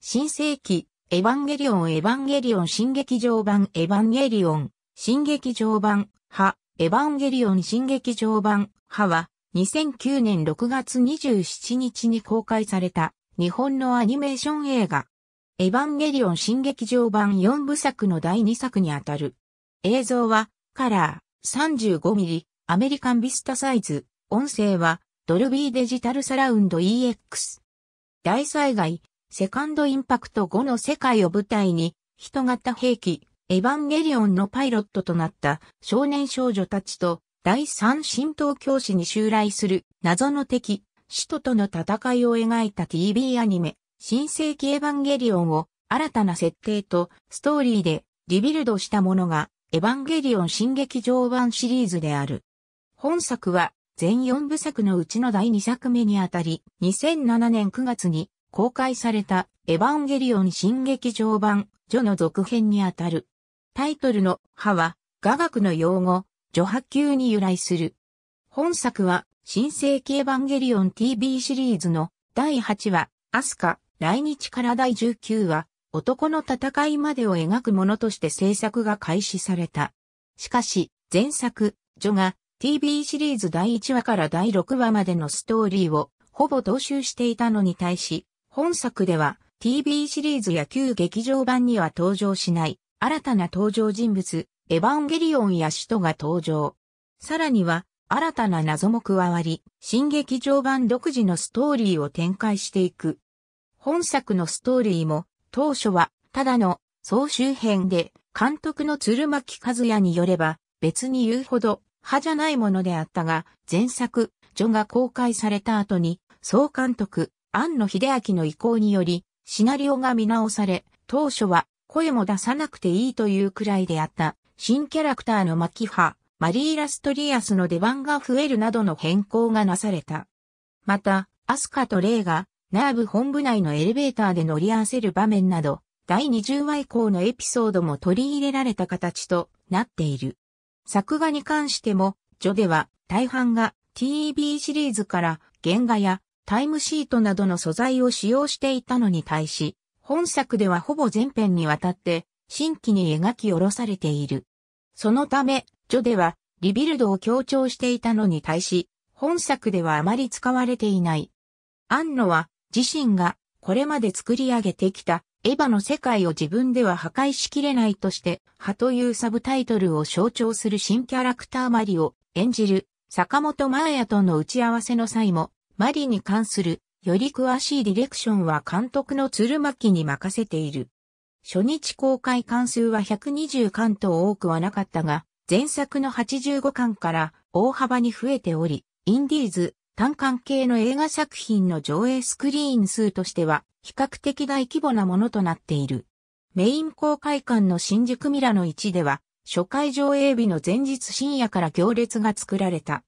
新世紀、エヴァンゲリオンエヴァンゲリオン新劇場版エヴァンゲリオン、新劇場版、派、エヴァンゲリオン新劇場版、派は、2009年6月27日に公開された日本のアニメーション映画。エヴァンゲリオン新劇場版4部作の第2作にあたる。映像はカラー 35mm アメリカンビスタサイズ。音声はドルビーデジタルサラウンド EX。大災害、セカンドインパクト後の世界を舞台に、人型兵器、エヴァンゲリオンのパイロットとなった少年少女たちと第三新東京市に襲来する謎の敵、使徒との戦いを描いた TV アニメ、新世紀エヴァンゲリオンを新たな設定とストーリーでリビルドしたものがエヴァンゲリオン新劇場版シリーズである。本作は全4部作のうちの第2作目にあたり、2007年9月に公開されたエヴァンゲリオン新劇場版ジョの続編にあたる。タイトルの歯は雅楽の用語、ジョ波級に由来する。本作は新世紀エヴァンゲリオン TV シリーズの第8話、アスカ、来日から第19話、男の戦いまでを描くものとして制作が開始された。しかし、前作、ジョが TV シリーズ第1話から第6話までのストーリーをほぼ踏襲していたのに対し、本作では TV シリーズや旧劇場版には登場しない新たな登場人物、エヴァンゲリオンや使徒が登場。さらには新たな謎も加わり、新劇場版独自のストーリーを展開していく。本作のストーリーも当初はただの総集編で監督の鶴巻和也によれば別に言うほど派じゃないものであったが前作、ジョが公開された後に総監督、庵野秀明の意向により、シナリオが見直され、当初は声も出さなくていいというくらいであった、新キャラクターのマキハ、マリーラストリアスの出番が増えるなどの変更がなされた。また、アスカとレイが、ナーブ本部内のエレベーターで乗り合わせる場面など、第20話以降のエピソードも取り入れられた形となっている。作画に関しても、ジョでは大半が TB シリーズから原画やタイムシートなどの素材を使用していたのに対し、本作ではほぼ全編にわたって新規に描き下ろされている。そのため、ジョではリビルドを強調していたのに対し、本作ではあまり使われていない。アンノは自身がこれまで作り上げてきたエヴァの世界を自分では破壊しきれないとして、ハというサブタイトルを象徴する新キャラクターマリを演じる坂本真綾との打ち合わせの際もマリに関するより詳しいディレクションは監督の鶴巻に任せている。初日公開関数は120巻と多くはなかったが、前作の85巻から大幅に増えており、インディーズ、単館系の映画作品の上映スクリーン数としては比較的大規模なものとなっている。メイン公開館の新宿ミラノ1では、初回上映日の前日深夜から行列が作られた。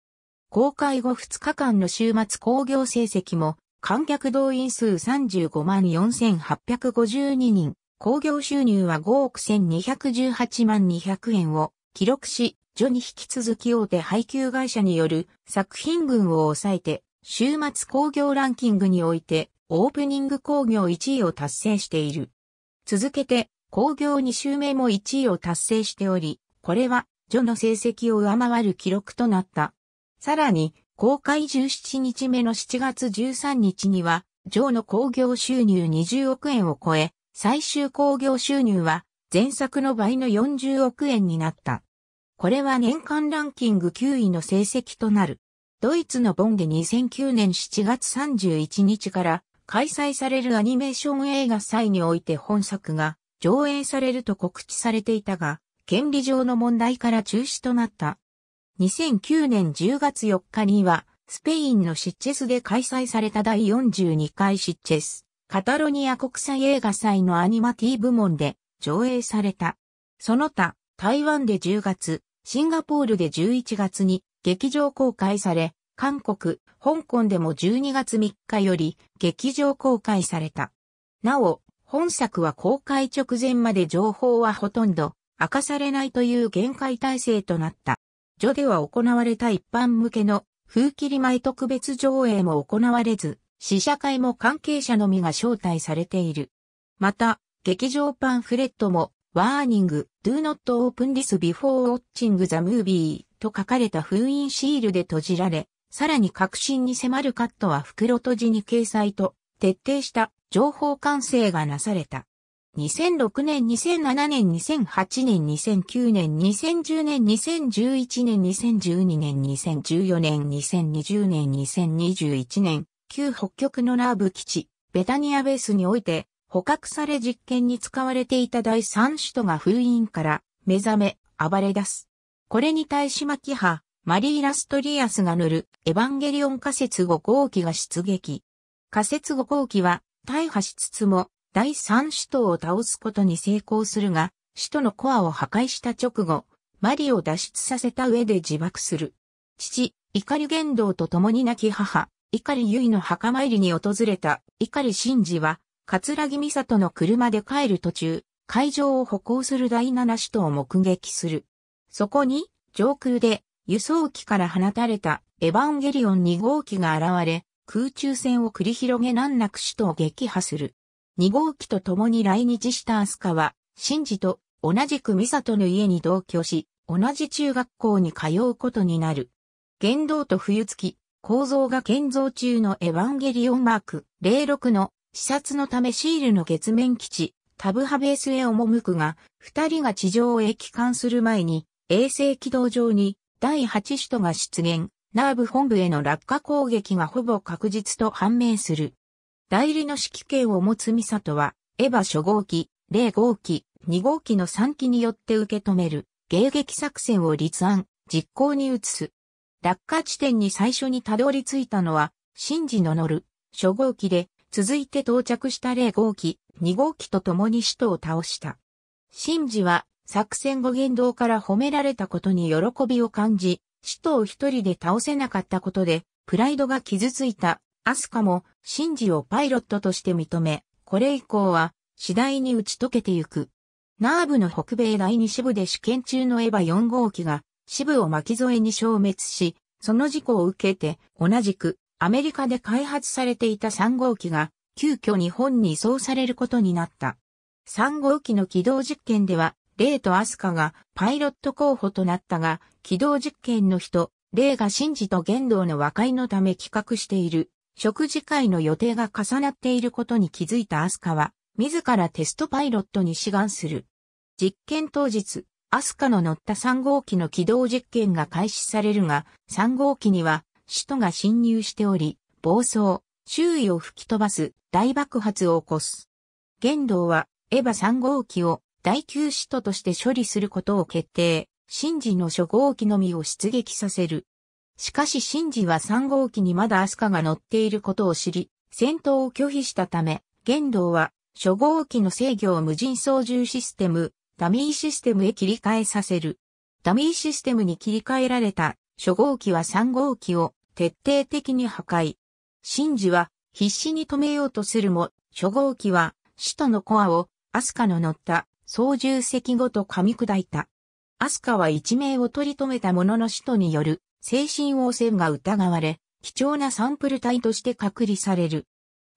公開後2日間の週末興行成績も観客動員数35万4852人、興行収入は5億1218万200円を記録し、序に引き続き大手配給会社による作品群を抑えて、週末興行ランキングにおいてオープニング興行1位を達成している。続けて、興行2週目も1位を達成しており、これは、序の成績を上回る記録となった。さらに、公開17日目の7月13日には、ジョーの興行収入20億円を超え、最終興行収入は前作の倍の40億円になった。これは年間ランキング9位の成績となる。ドイツのボンで2009年7月31日から開催されるアニメーション映画祭において本作が上映されると告知されていたが、権利上の問題から中止となった。2009年10月4日には、スペインのシッチェスで開催された第42回シッチェス、カタロニア国際映画祭のアニマティ部門で上映された。その他、台湾で10月、シンガポールで11月に劇場公開され、韓国、香港でも12月3日より劇場公開された。なお、本作は公開直前まで情報はほとんど明かされないという限界体制となった。ジでは行われた一般向けの風切り前特別上映も行われず、試写会も関係者のみが招待されている。また、劇場パンフレットも、ワーニング、do not open this before watching the movie と書かれた封印シールで閉じられ、さらに確信に迫るカットは袋閉じに掲載と、徹底した情報管制がなされた。2006年、2007年、2008年、2009年、2010年、2011年、2012年、2014年、2020年、2021年、旧北極のナーブ基地、ベタニアベースにおいて、捕獲され実験に使われていた第三首都が封印から目覚め、暴れ出す。これに対しマキハ、マリー・ラストリアスが乗るエヴァンゲリオン仮説5号機が出撃。仮説5号機は大破しつつも第三首都を倒すことに成功するが、首都のコアを破壊した直後、マリを脱出させた上で自爆する。父、怒り言動と共に亡き母、怒りゆいの墓参りに訪れた怒り真治は、桂木美里の車で帰る途中、海上を歩行する第七首都を目撃する。そこに、上空で輸送機から放たれたエヴァンゲリオン2号機が現れ、空中戦を繰り広げ難なく首都を撃破する。2号機と共に来日したアスカは、シンジと同じくミサトの家に同居し、同じ中学校に通うことになる。言動と冬月、構造が建造中のエヴァンゲリオンマーク06の視察のためシールの月面基地、タブハベースへ赴くが、二人が地上へ帰還する前に、衛星軌道上に第8首都が出現、ナーブ本部への落下攻撃がほぼ確実と判明する。代理の指揮権を持つミサトは、エヴァ初号機、0号機、2号機の3機によって受け止める、迎撃作戦を立案、実行に移す。落下地点に最初にたどり着いたのは、シンジの乗る、初号機で、続いて到着した0号機、2号機と共に首都を倒した。シンジは、作戦後言動から褒められたことに喜びを感じ、首都を一人で倒せなかったことで、プライドが傷ついたアスカも、シンジをパイロットとして認め、これ以降は、次第に打ち解けてゆく。ナーブの北米第2支部で試験中のエヴァ4号機が、支部を巻き添えに消滅し、その事故を受けて、同じく、アメリカで開発されていた3号機が、急遽日本に移送されることになった。3号機の起動実験では、レイとアスカがパイロット候補となったが、起動実験の人、レイがシンジと言動の和解のため企画している食事会の予定が重なっていることに気づいたアスカは、自らテストパイロットに志願する。実験当日、アスカの乗った3号機の起動実験が開始されるが、3号機には、首都が侵入しており、暴走、周囲を吹き飛ばす大爆発を起こす。玄道は、エヴァ3号機を第9首都として処理することを決定。シンジの初号機のみを出撃させる。しかしシンジは3号機にまだアスカが乗っていることを知り、戦闘を拒否したため、玄道は初号機の制御を無人操縦システム、ダミーシステムへ切り替えさせる。ダミーシステムに切り替えられた初号機は3号機を徹底的に破壊。シンジは必死に止めようとするも、初号機は首都のコアをアスカの乗った操縦席ごと噛み砕いた。アスカは一命を取り留めたものの首都による精神汚染が疑われ、貴重なサンプル体として隔離される。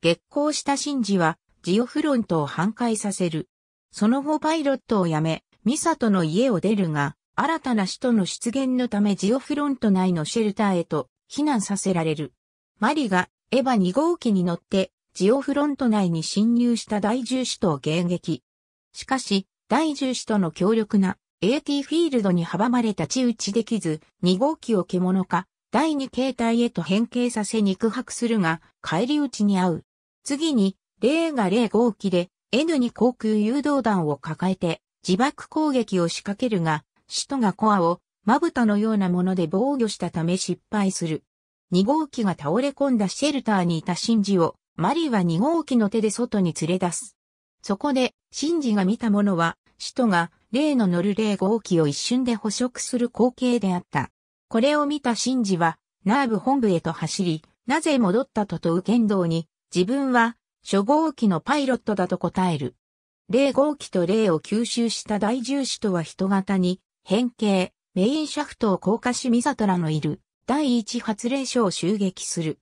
月光したシンジは、ジオフロントを反壊させる。その後パイロットを辞め、ミサトの家を出るが、新たな首都の出現のためジオフロント内のシェルターへと避難させられる。マリがエヴァ2号機に乗ってジオフロント内に侵入した第10首都を迎撃。しかし、第10首都の強力な AT フィールドに阻まれたち打ちできず、2号機を獣化、第2形態へと変形させ肉薄するが、帰り討ちに遭う。次に、0が0号機で N2 航空誘導弾を抱えて自爆攻撃を仕掛けるが、首都がコアをまぶたのようなもので防御したため失敗する。2号機が倒れ込んだシェルターにいたシンジを、マリは2号機の手で外に連れ出す。そこで、シンジが見たものは、首都が例の乗る0号機を一瞬で捕食する光景であった。これを見たシンジは、ナーブ本部へと走り、なぜ戻ったと問う剣道に、自分は、初号機のパイロットだと答える。0号機と0を吸収した大重視とは人型に、変形、メインシャフトを降下しミサトラのいる、第一発令所を襲撃する。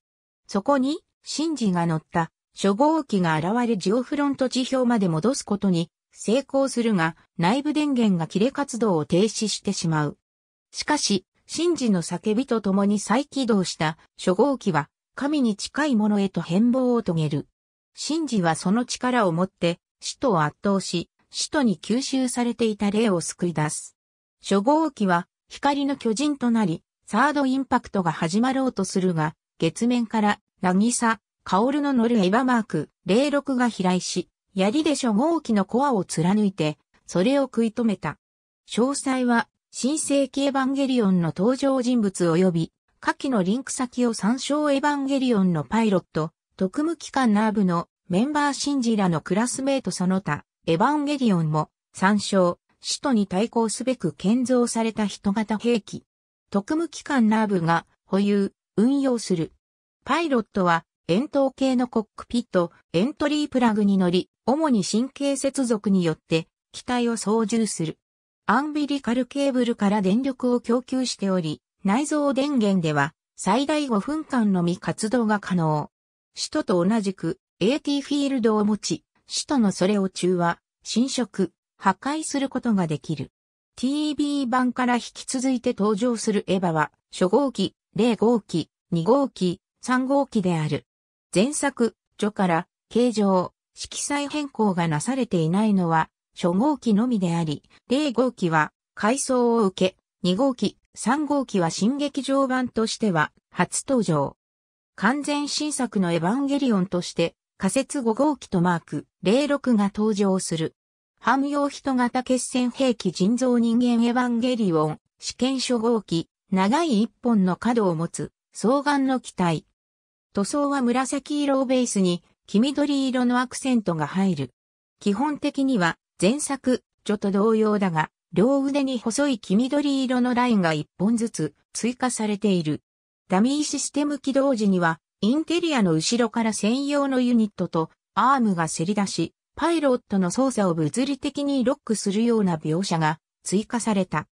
そこに、シンジが乗った、初号機が現れジオフロント地表まで戻すことに成功するが、内部電源が切れ活動を停止してしまう。しかし、神事の叫びとともに再起動した初号機は、神に近いものへと変貌を遂げる。神事はその力をもって、使徒を圧倒し、使徒に吸収されていた霊を救い出す。初号機は、光の巨人となり、サードインパクトが始まろうとするが、月面から、渚、薫の乗るエヴァマーク、06が飛来し、槍で初号機のコアを貫いて、それを食い止めた。詳細は、新世紀エヴァンゲリオンの登場人物及び、下記のリンク先を参照エヴァンゲリオンのパイロット、特務機関ナーブのメンバーシンジらのクラスメートその他、エヴァンゲリオンも参照、使徒に対抗すべく建造された人型兵器。特務機関ナーブが保有、運用する。パイロットは円筒形のコックピット、エントリープラグに乗り、主に神経接続によって機体を操縦する。アンビリカルケーブルから電力を供給しており、内蔵電源では最大5分間のみ活動が可能。首都と同じく AT フィールドを持ち、首都のそれを中和、侵食、破壊することができる。TB 版から引き続いて登場するエヴァは、初号機、0号機、2号機、3号機である。前作、序から、形状、色彩変更がなされていないのは、初号機のみであり、0号機は改装を受け、2号機、3号機は新劇場版としては初登場。完全新作のエヴァンゲリオンとして仮説5号機とマーク06が登場する。汎用人型決戦兵器人造人間エヴァンゲリオン試験初号機長い一本の角を持つ双眼の機体。塗装は紫色をベースに黄緑色のアクセントが入る。基本的には前作、ちょっと同様だが、両腕に細い黄緑色のラインが一本ずつ追加されている。ダミーシステム起動時には、インテリアの後ろから専用のユニットとアームがせり出し、パイロットの操作を物理的にロックするような描写が追加された。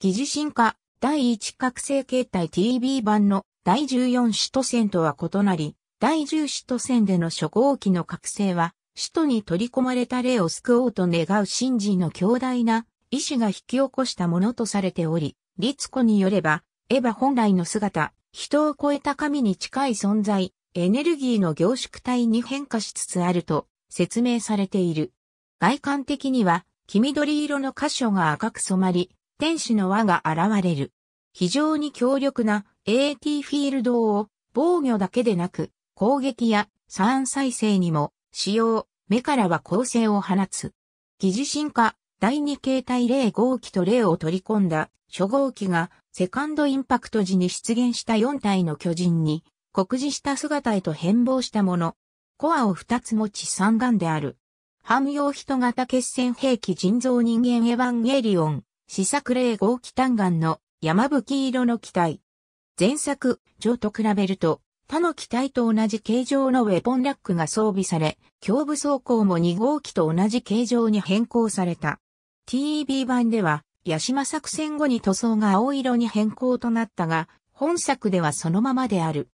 疑似進化第1覚醒形態 TB 版の第14首都線とは異なり、第10首都線での初号機の覚醒は首都に取り込まれた霊を救おうと願う神人の強大な意志が引き起こしたものとされており、律子によれば、エヴァ本来の姿、人を超えた神に近い存在、エネルギーの凝縮体に変化しつつあると説明されている。外観的には、黄緑色の箇所が赤く染まり、天使の輪が現れる。非常に強力な AT フィールドを防御だけでなく、攻撃や3再生にも使用、目からは光線を放つ。疑似進化、第2形態0号機と0を取り込んだ初号機がセカンドインパクト時に出現した4体の巨人に酷似した姿へと変貌したもの。コアを2つ持ち三眼である。汎用人型決戦兵器人造人間エヴァンゲリオン、試作0号機単眼の山吹色の機体。前作、上と比べると他の機体と同じ形状のウェポンラックが装備され、胸部装甲も2号機と同じ形状に変更された。TEB 版では、ヤシマ作戦後に塗装が青色に変更となったが、本作ではそのままである。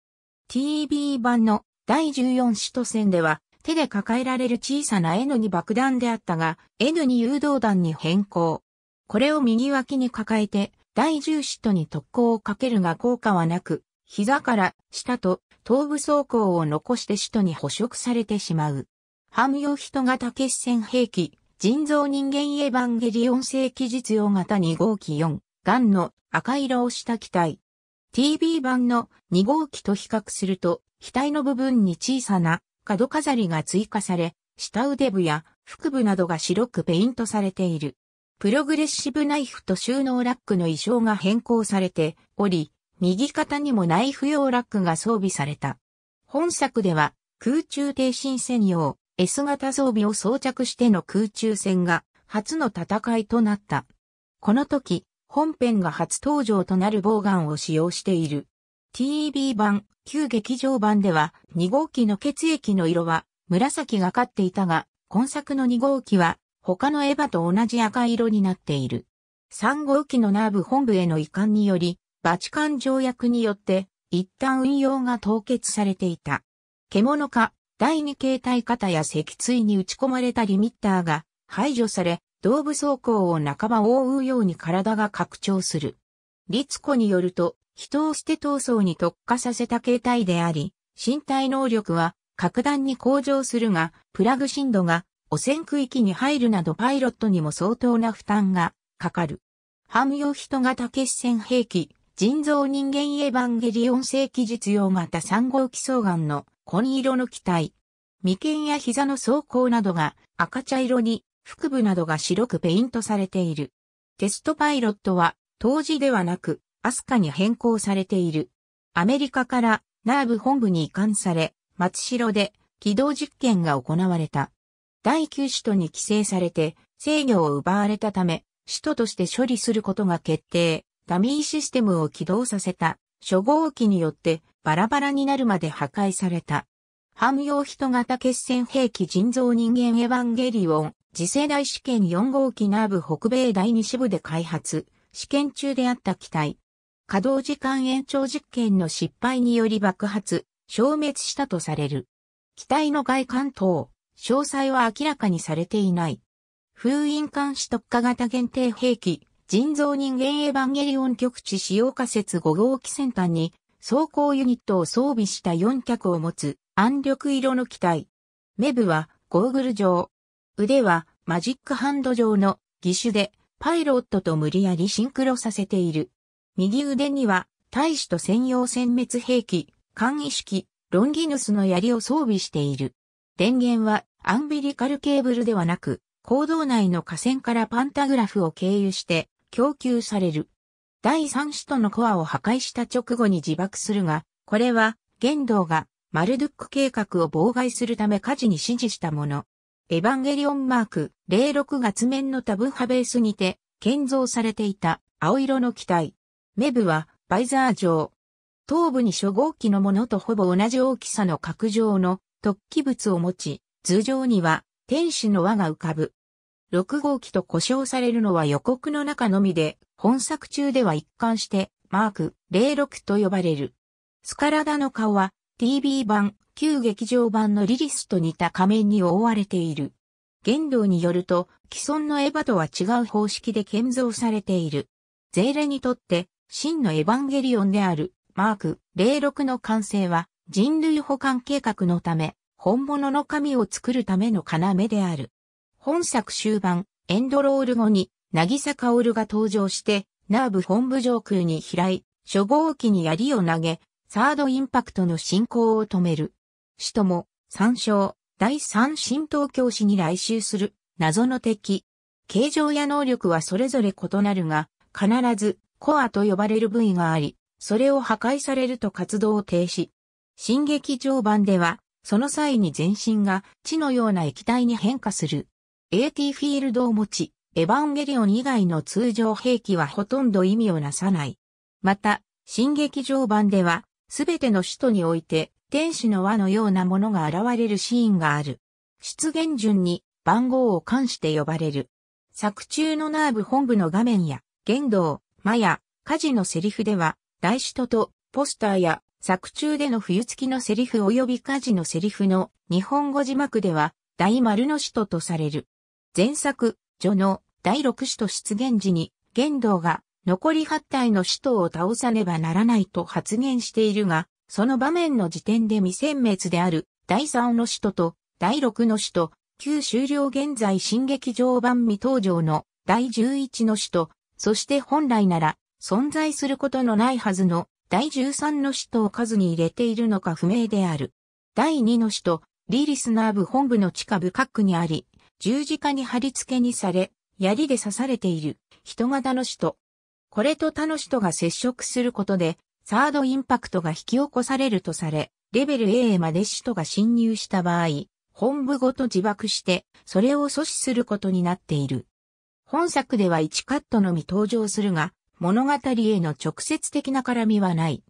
TEB 版の第14首都戦では、手で抱えられる小さな N に爆弾であったが、N に誘導弾に変更。これを右脇に抱えて、第10首都に特攻をかけるが効果はなく、膝から下と頭部走行を残して首都に捕食されてしまう。汎用人型決戦兵器、人造人間エヴァンゲリオン正規実用型2号機4、ガンの赤色をした機体。TB 版の2号機と比較すると、額の部分に小さな角飾りが追加され、下腕部や腹部などが白くペイントされている。プログレッシブナイフと収納ラックの衣装が変更されており、右肩にもナイフ用ラックが装備された。本作では空中停止専用 S 型装備を装着しての空中戦が初の戦いとなった。この時、本編が初登場となるボウガンを使用している。TB 版、旧劇場版では2号機の血液の色は紫がかっていたが、今作の2号機は他のエヴァと同じ赤色になっている。3号機のナーブ本部への移管により、バチカン条約によって一旦運用が凍結されていた。獣化、第二形態型や脊椎に打ち込まれたリミッターが排除され、動部走行を半ば覆うように体が拡張する。律子によると、人を捨て闘争に特化させた形態であり、身体能力は格段に向上するが、プラグ深度が汚染区域に入るなどパイロットにも相当な負担がかかる。ハム用人型決戦兵器、人造人間エヴァンゲリオン正規実用型3号機装眼の紺色の機体。眉間や膝の装甲などが赤茶色に、腹部などが白くペイントされている。テストパイロットは当時ではなく、アスカに変更されている。アメリカからナーブ本部に移管され、松代で起動実験が行われた。第9首都に規制されて制御を奪われたため、首都として処理することが決定。ダミーシステムを起動させた初号機によってバラバラになるまで破壊された。ハム用人型決戦兵器人造人間エヴァンゲリオン、次世代試験4号機ナーブ北米第2支部で開発、試験中であった機体。稼働時間延長実験の失敗により爆発、消滅したとされる。機体の外観等、詳細は明らかにされていない。封印監視特化型限定兵器、人造人間エヴァンゲリオン局地使用仮説5号機先端に走行ユニットを装備した4脚を持つ暗緑色の機体。目部はゴーグル状。腕はマジックハンド状の義手でパイロットと無理やりシンクロさせている。右腕には大使と専用殲滅兵器、簡易式、ロンギヌスの槍を装備している。電源はアンビリカルケーブルではなく、行動内の河川からパンタグラフを経由して供給される。第三首都のコアを破壊した直後に自爆するが、これは、玄道がマルドゥック計画を妨害するため火事に指示したもの。エヴァンゲリオンマーク06が図面のタブハベースにて建造されていた青色の機体。メブはバイザー状。頭部に初号機のものとほぼ同じ大きさの角状の突起物を持ち、頭上には天使の輪が浮かぶ。6号機と故障されるのは予告の中のみで、本作中では一貫してマーク06と呼ばれる。スカラダの顔は TV 版、旧劇場版のリリスと似た仮面に覆われている。言動によると、既存のエヴァとは違う方式で建造されている。ゼーレにとって、真のエヴァンゲリオンである、マーク06の完成は、人類保管計画のため、本物の神を作るための要である。本作終盤、エンドロール後に、なぎさかおるが登場して、ナーブ本部上空に飛来、初号機に槍を投げ、サードインパクトの進行を止める。死とも、参照、第三神道教師に来襲する、謎の敵。形状や能力はそれぞれ異なるが、必ず、コアと呼ばれる部位があり、それを破壊されると活動を停止。新劇場版では、その際に全身が血のような液体に変化する。AT フィールドを持ち、エヴァンゲリオン以外の通常兵器はほとんど意味をなさない。また、新劇場版では、すべての首都において、天使の輪のようなものが現れるシーンがある。出現順に番号を冠して呼ばれる。作中のナーブ本部の画面や、言動、マヤ、火事のセリフでは、大首都とポスターや作中での冬月のセリフ及び火事のセリフの日本語字幕では大丸の首都とされる。前作、序の第六首都出現時に、玄道が残り8体の首都を倒さねばならないと発言しているが、その場面の時点で未殲滅である第3の首都と第6の首都、旧終了現在新劇場版未登場の第11の首都、そして本来なら存在することのないはずの第13の首都を数に入れているのか不明である。第2の首都、リリスナーブ本部の地下部角にあり、十字架に貼り付けにされ、槍で刺されている人型の首都。これと他の首都が接触することで、サードインパクトが引き起こされるとされ、レベル A まで首都が侵入した場合、本部ごと自爆して、それを阻止することになっている。本作では1カットのみ登場するが、物語への直接的な絡みはない。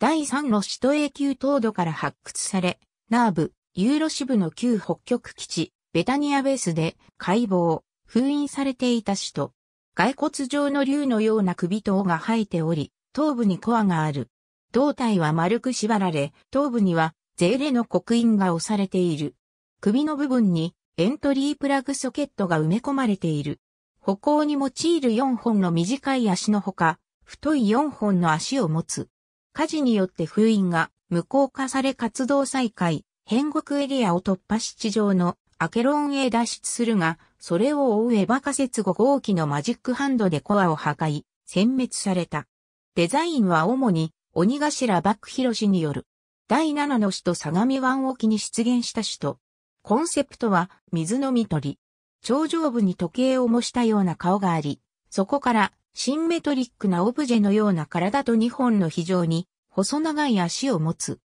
第3の首都永久凍土から発掘され、ナーブ、ユーロ支部の旧北極基地、ベタニアベースで解剖、封印されていた首都。骸骨状の竜のような首塔が生えており、頭部にコアがある。胴体は丸く縛られ、頭部にはゼーレの刻印が押されている。首の部分にエントリープラグソケットが埋め込まれている。歩行に用いる4本の短い足のほか、太い4本の足を持つ。火事によって封印が無効化され活動再開、変国エリアを突破し地上のアケロンへ脱出するが、それを追うエヴァ仮説5号機のマジックハンドでコアを破壊、殲滅された。デザインは主に鬼頭バックヒロシによる。第7の首都相模湾沖に出現した首都。コンセプトは水の見取り。頂上部に時計を模したような顔があり、そこからシンメトリックなオブジェのような体と2本の非常に細長い足を持つ。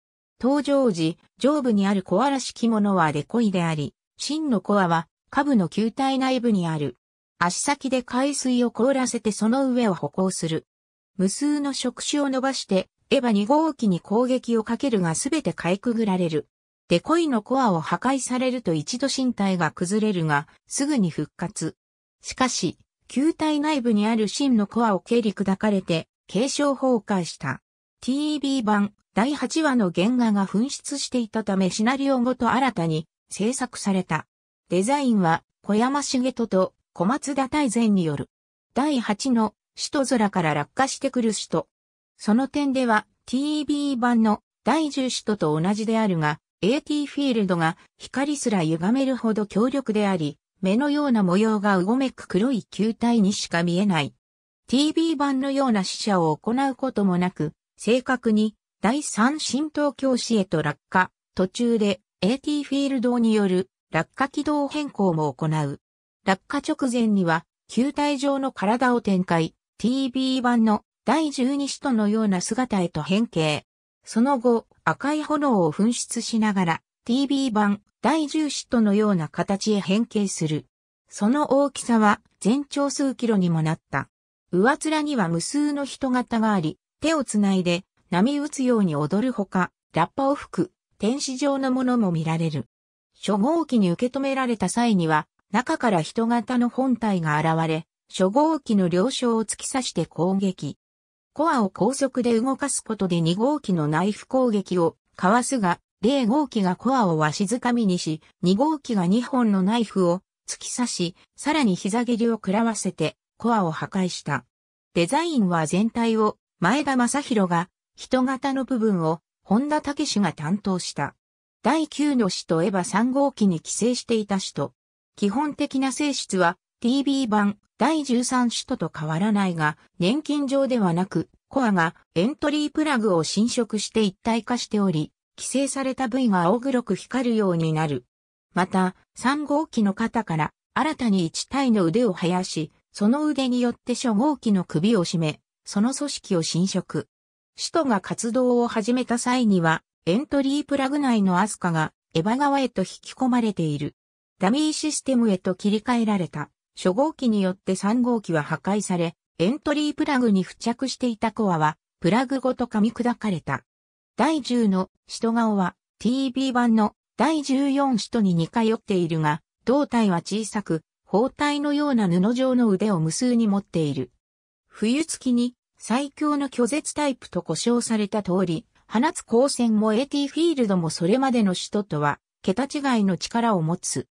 登場時、上部にあるコアらしきものはデコイであり、真のコアは下部の球体内部にある。足先で海水を凍らせてその上を歩行する。無数の触手を伸ばして、エヴァ2号機に攻撃をかけるがすべてかいくぐられる。デコイのコアを破壊されると一度身体が崩れるが、すぐに復活。しかし、球体内部にある真のコアを蹴り砕かれて、継承崩壊した。TB 版第8話の原画が紛失していたためシナリオごと新たに制作された。デザインは小山茂人と小松田大善による。第8の首都空から落下してくる首都。その点では TB 版の第10首都と同じであるが、AT フィールドが光すら歪めるほど強力であり、目のような模様がうごめく黒い球体にしか見えない。TB 版のような死者を行うこともなく、正確に第三新東京市へと落下、途中で AT フィールドによる落下軌道変更も行う。落下直前には球体状の体を展開、TB 版の第12使徒のような姿へと変形。その後、赤い炎を噴出しながら TB 版第10使徒のような形へ変形する。その大きさは全長数キロにもなった。上面には無数の人型があり、手をつないで波打つように踊るほか、ラッパを吹く天使状のものも見られる。初号機に受け止められた際には、中から人型の本体が現れ、初号機の両手を突き刺して攻撃。コアを高速で動かすことで2号機のナイフ攻撃をかわすが、0号機がコアをわしづかみにし、2号機が2本のナイフを突き刺し、さらに膝蹴りを食らわせて、コアを破壊した。デザインは全体を前田正宏が人型の部分を本田武史が担当した。第9の首都エヴァ3号機に寄生していた首都。基本的な性質は TB 版第13首都と変わらないが、年金上ではなく、コアがエントリープラグを侵食して一体化しており、寄生された部位が青黒く光るようになる。また、3号機の肩から新たに1体の腕を生やし、その腕によって初号機の首を締め、その組織を侵食。使徒が活動を始めた際には、エントリープラグ内のアスカがエヴァ側へと引き込まれている。ダミーシステムへと切り替えられた。初号機によって3号機は破壊され、エントリープラグに付着していたコアは、プラグごと噛み砕かれた。第10の使徒顔は TB 版の第14使徒に似通っているが、胴体は小さく、包帯のような布状の腕を無数に持っている。冬月に最強の拒絶タイプと呼称された通り、放つ光線も AT フィールドもそれまでの首都とは、桁違いの力を持つ。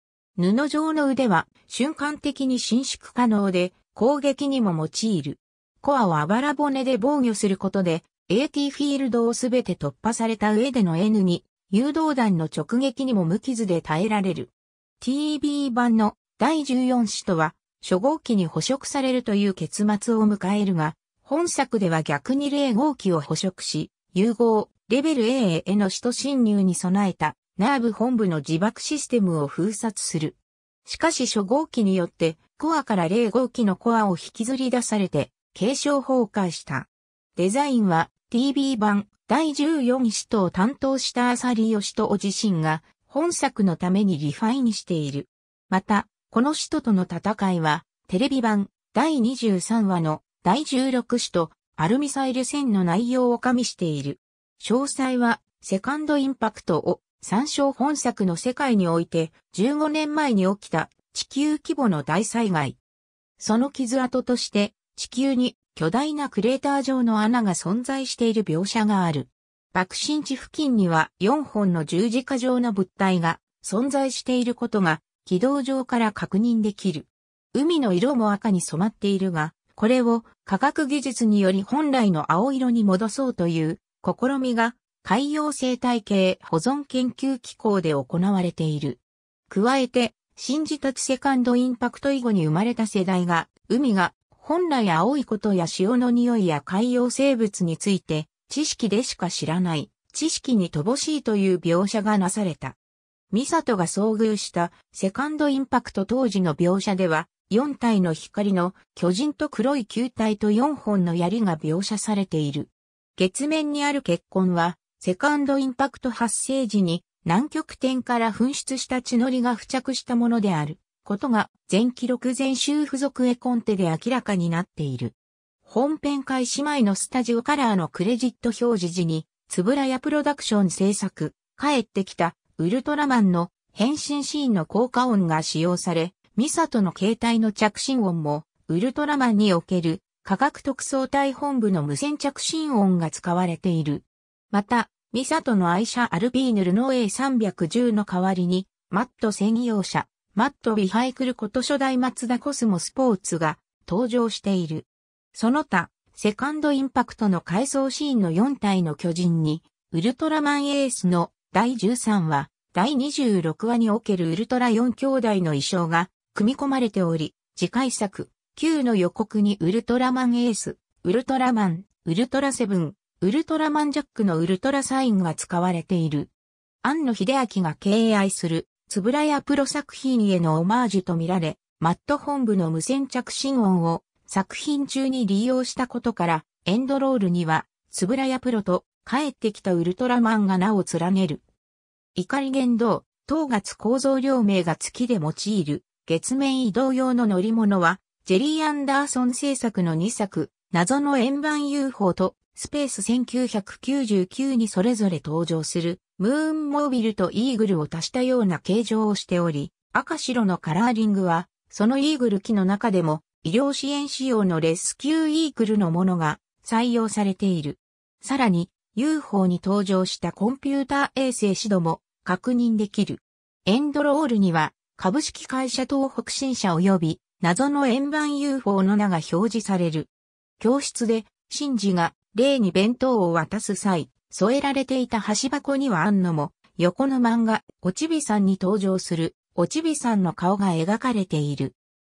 布状の腕は瞬間的に伸縮可能で、攻撃にも用いる。コアをあばら骨で防御することで、AT フィールドをすべて突破された上での N に、誘導弾の直撃にも無傷で耐えられる。TB 版の第14使徒は、初号機に捕食されるという結末を迎えるが、本作では逆に0号機を捕食し、融合、レベル A への首都侵入に備えた、ナーブ本部の自爆システムを封殺する。しかし初号機によって、コアから0号機のコアを引きずり出されて、継承崩壊した。デザインは TB 版第14使徒を担当したアサリヨシト自身が本作のためにリファインしている。また、この使徒との戦いはテレビ版第23話の第16種とアルミサイル戦の内容を加味している。詳細はセカンドインパクトを参照本作の世界において15年前に起きた地球規模の大災害。その傷跡として地球に巨大なクレーター状の穴が存在している描写がある。爆心地付近には4本の十字架状の物体が存在していることが軌道上から確認できる。海の色も赤に染まっているが、これを科学技術により本来の青色に戻そうという試みが海洋生態系保存研究機構で行われている。加えて、新自達セカンドインパクト以後に生まれた世代が、海が本来青いことや潮の匂いや海洋生物について知識でしか知らない、知識に乏しいという描写がなされた。ミサトが遭遇したセカンドインパクト当時の描写では、4体の光の巨人と黒い球体と4本の槍が描写されている。月面にある血痕は、セカンドインパクト発生時に南極点から噴出した血のりが付着したものであることが全記録全集付属絵コンテで明らかになっている。本編開始前のスタジオカラーのクレジット表示時に、つぶらやプロダクション制作、帰ってきたウルトラマンの変身シーンの効果音が使用され、ミサトの携帯の着信音も、ウルトラマンにおける科学特捜隊本部の無線着信音が使われている。また、ミサトの愛車アルビーヌルの A310 の代わりに、マット専用車、マットビハイクルこと初代マツダコスモスポーツが登場している。その他、セカンドインパクトの回想シーンの4体の巨人に、ウルトラマンエースの第13話、第26話におけるウルトラ4兄弟の衣装が組み込まれており、次回作、9の予告にウルトラマンエース、ウルトラマン、ウルトラセブン、ウルトラマンジャックのウルトラサインが使われている。庵野秀明が敬愛する、つぶらやプロ作品へのオマージュとみられ、マット本部の無線着信音を作品中に利用したことから、エンドロールには、つぶらやプロと帰ってきたウルトラマンが名を連ねる。怒り言動、東月構造両名が月で用いる月面移動用の乗り物は、ジェリー・アンダーソン制作の2作、謎の円盤 UFO とスペース1999にそれぞれ登場する、ムーンモービルとイーグルを足したような形状をしており、赤白のカラーリングは、そのイーグル機の中でも、医療支援仕様のレスキューイーグルのものが採用されている。さらに、UFO に登場したコンピューター衛星指導も確認できる。エンドロールには、株式会社東北新社及び、謎の円盤 UFO の名が表示される。教室で、シンジが例に弁当を渡す際、添えられていた橋箱にはあんのも、横の漫画、おちびさんに登場する、おちびさんの顔が描かれている。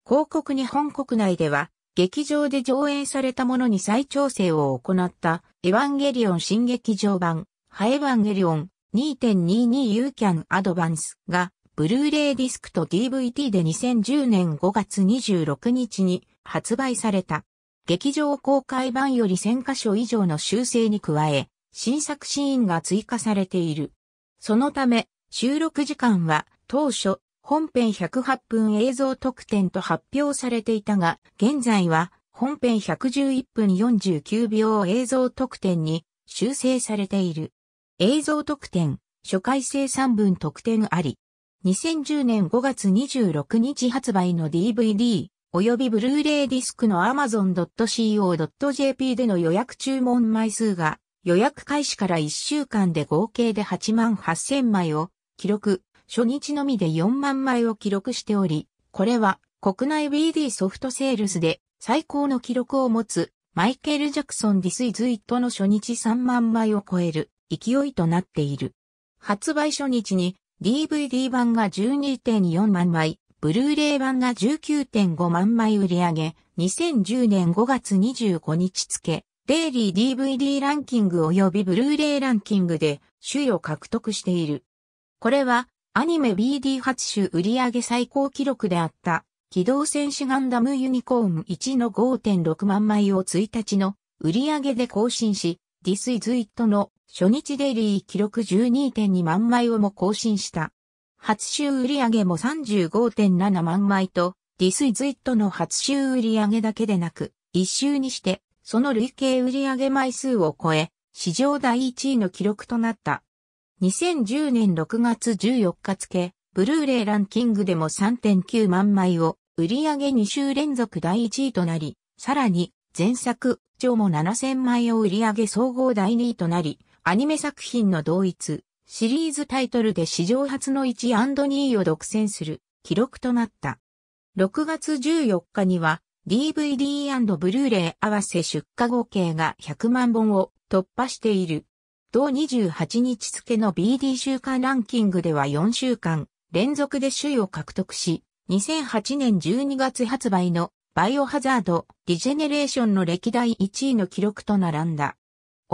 広告日本国内では、劇場で上映されたものに再調整を行った、エヴァンゲリオン新劇場版、ハエヴァンゲリオン 2.22U Can Advance が、ブルーレイディスクと DVD で2010年5月26日に発売された。劇場公開版より1000箇所以上の修正に加え、新作シーンが追加されている。そのため、収録時間は当初、本編108分映像特典と発表されていたが、現在は本編111分49秒映像特典に修正されている。映像特典、初回生産分特典あり。2010年5月26日発売の DVD、及びブルーレイディスクの amazon.co.jp での予約注文枚数が予約開始から1週間で合計で8万8000枚を記録、初日のみで4万枚を記録しており、これは国内 BD ソフトセールスで最高の記録を持つマイケル・ジャクソン・ディスイズ・イットの初日3万枚を超える勢いとなっている。発売初日に DVD 版が12.4万枚、ブルーレイ版が19.5万枚売り上げ、2010年5月25日付、デイリー DVD ランキング及びブルーレイランキングで首位を獲得している。これはアニメ BD 発種売上最高記録であった機動戦士ガンダムユニコーン1の5.6万枚を1日の売上で更新し、This is It の初日デイリー記録12.2万枚をも更新した。初週売上も35.7万枚と、This is It の初週売上だけでなく、一週にして、その累計売上枚数を超え、史上第1位の記録となった。2010年6月14日付、ブルーレイランキングでも3.9万枚を売上2週連続第1位となり、さらに前作、上も7000枚を売上総合第2位となり、アニメ作品の同一、シリーズタイトルで史上初の1 2位を独占する記録となった。6月14日には DVD& ブルーレイ合わせ出荷合計が100万本を突破している。同28日付の BD 週間ランキングでは4週間連続で首位を獲得し、2008年12月発売のバイオハザード・ディジェネレーションの歴代1位の記録と並んだ。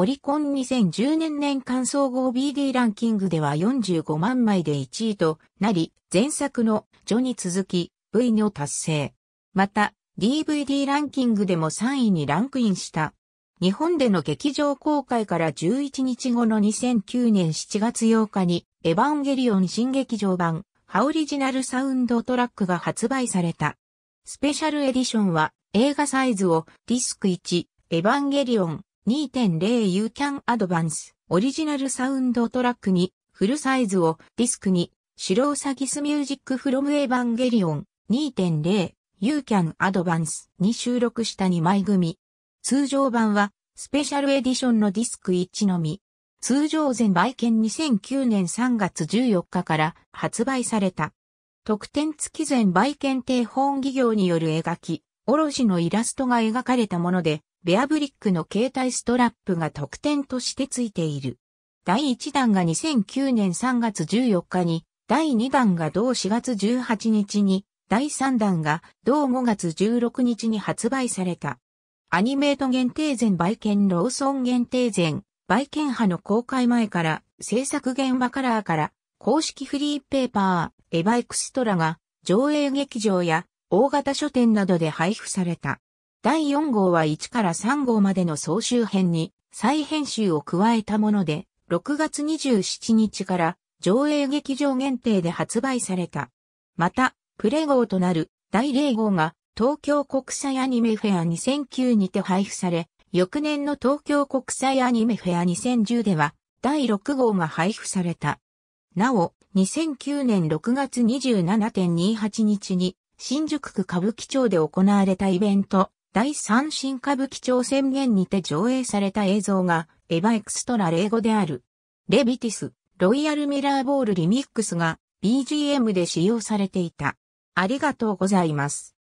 オリコン2010年年間総合 BD ランキングでは45万枚で1位となり、前作のジョに続き V の達成。また、DVD ランキングでも3位にランクインした。日本での劇場公開から11日後の2009年7月8日に、エヴァンゲリオン新劇場版、ハオリジナルサウンドトラックが発売された。スペシャルエディションは、映画サイズをディスク1、エヴァンゲリオン2.0 You Can Advance、オリジナルサウンドトラックに、フルサイズをディスク2、白ウサギスミュージックフロムエヴァンゲリオン2.0 You Can Advance に収録した2枚組。通常版はスペシャルエディションのディスク1のみ。通常全売券2009年3月14日から発売された。特典付き全売券定本企業による描き、おろしのイラストが描かれたもので、ベアブリックの携帯ストラップが特典として付いている。第1弾が2009年3月14日に、第2弾が同4月18日に、第3弾が同5月16日に発売された。アニメート限定前売券ローソン限定前、売券派の公開前から制作現場カラーから公式フリーペーパー、エバイクストラが上映劇場や大型書店などで配布された。第4号は1から3号までの総集編に再編集を加えたもので、6月27日から上映劇場限定で発売された。また、プレ号となる第0号が東京国際アニメフェア2009にて配布され、翌年の東京国際アニメフェア2010では、第6号が配布された。なお、2009年6月27.28日に、新宿区歌舞伎町で行われたイベント、第三新歌舞伎町宣言にて上映された映像が、エヴァエクストラ英語である。レビティス、ロイヤルミラーボールリミックスが BGM で使用されていた。ありがとうございます。